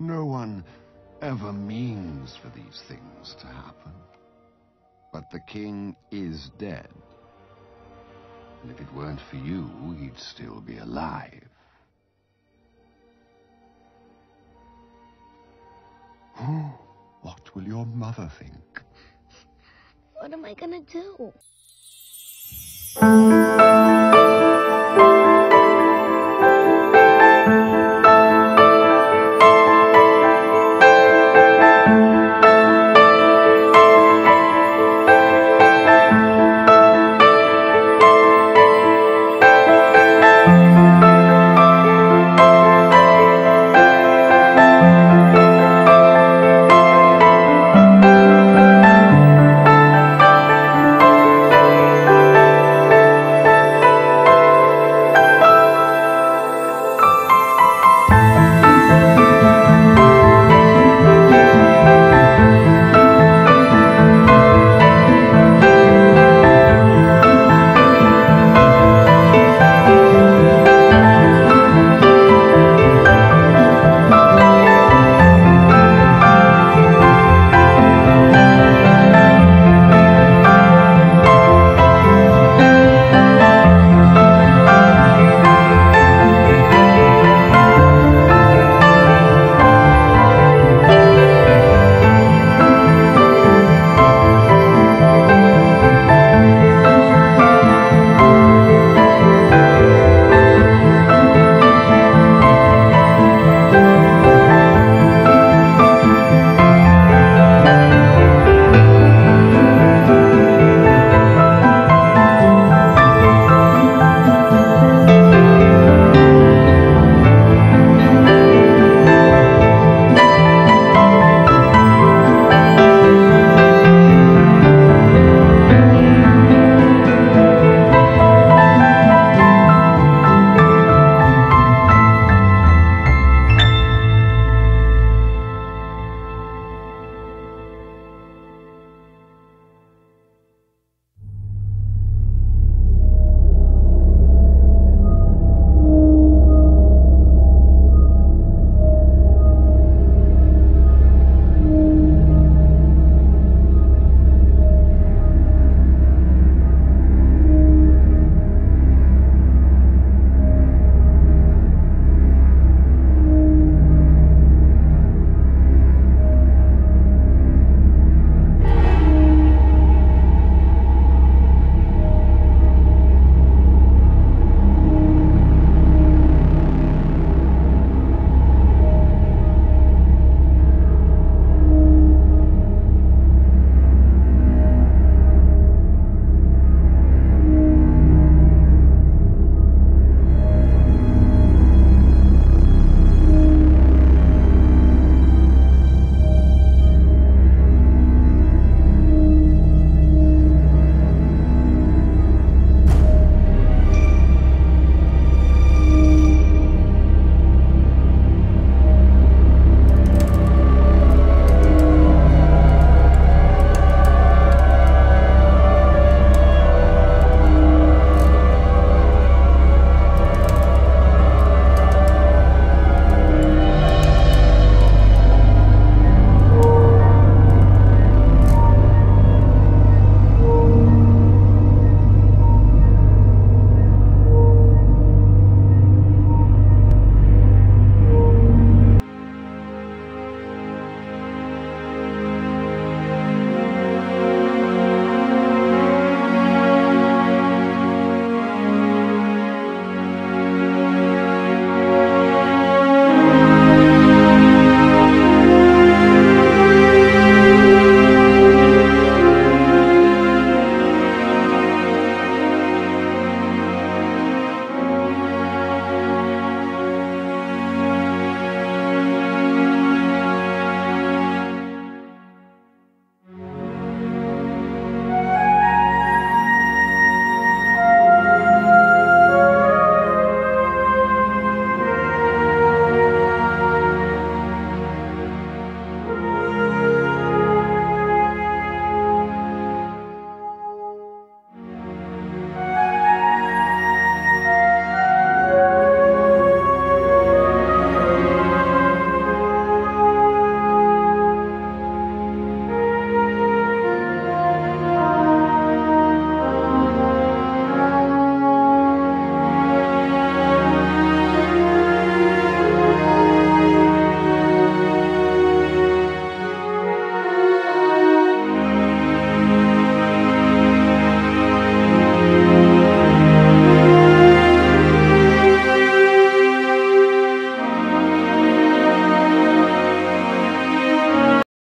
No one ever means for these things to happen. But the king is dead. And if it weren't for you, he'd still be alive. what will your mother think? What am I gonna do?